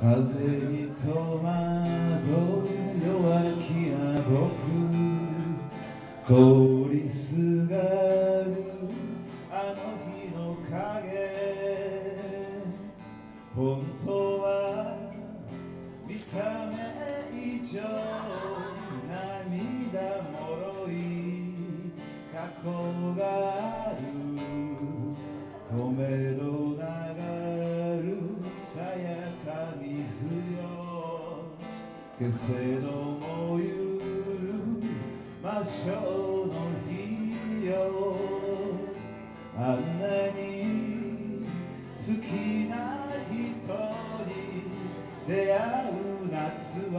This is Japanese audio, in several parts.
風に戸惑う弱気な僕。通りすがるけせどもゆる魔性の日よ。あんなに好きな人に出会う夏は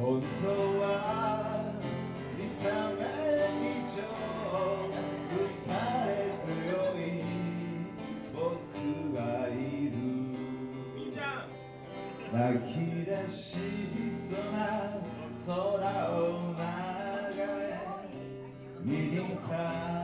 本当は見た目以上歌え強い僕がいる泣き出しそうな空を眺め見に漂うか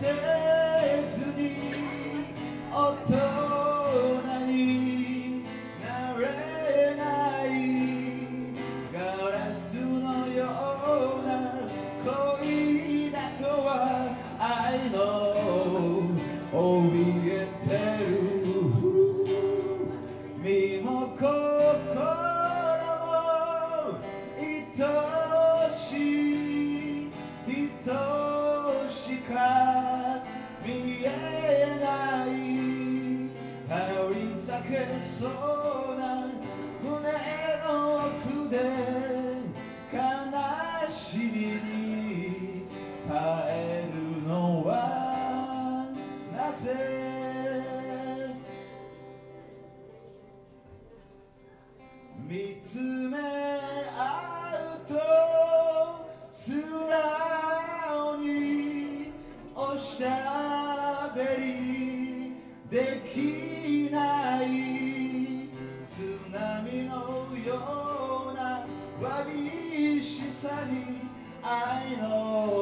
せずに大人になれないガラスのような恋だとは愛の怯えてる。身もそうな胸の奥で悲しみに耐えるのはなぜ？見つめ合うと素直におしゃべりできなしさに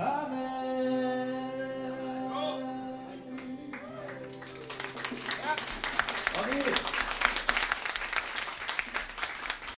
Amen.